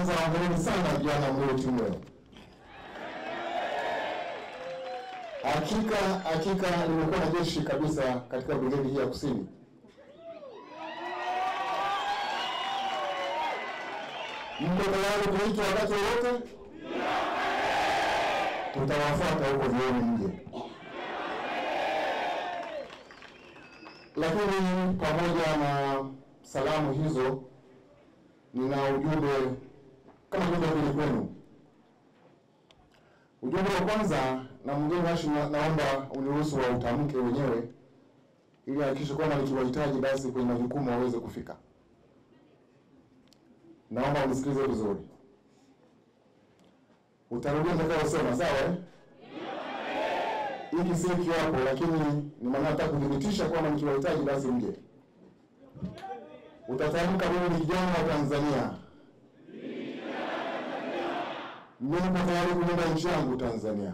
kwanza hongereni sana vijana mlio leo. Hakika hakika limekuwa na jeshi kabisa katika brigedi hii ya kusini. Mko tayari kuitwa wakati wowote? Tutawafuata huko vioni mje. Lakini pamoja na salamu hizo, nina ujumbe kama mbili kwenu. Ujumbe wa kwanza, na mgeni Hashim, na- naomba uniruhusu wa utamke wenyewe ili hakikishe kwamba nikiwahitaji basi kwenye majukumu waweze kufika. Naomba unisikilize vizuri. Utarudia nitakayosema, sawa eh? Hiki si kiapo, lakini ni maana nataka kudhibitisha kwamba nikiwahitaji basi mje. Utatamka, mimi ni kijana wa Tanzania, nipo tayari kulinda nchi yangu Tanzania.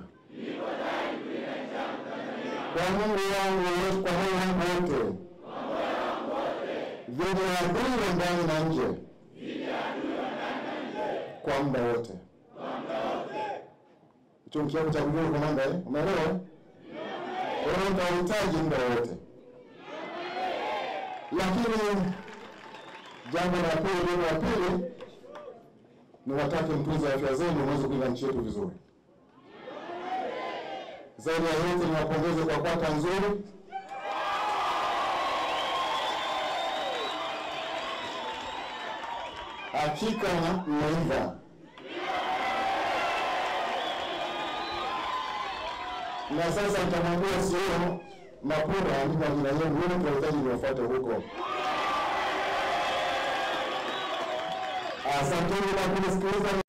Kwa Mungu wangu wote, kwa moyo wangu wote, dhidi ya adui wa ndani na nje, kwa muda wote. Hicho ni kiapo cha kudumu, komanda, eh? Umeelewa? Wewe utahitaji muda wote, lakini jambo la pili, la pili ni watake mtunze afya zenu, mweze kulinda nchi yetu vizuri. Zaidi ya yote niwapongeze kwa kwata nzuri. Hakika mmeiva. Na sasa nitamwambia sio Mapura andika jina yenu, wewe tunahitaji niwafuate huko. Asanteni kwa kunisikiliza.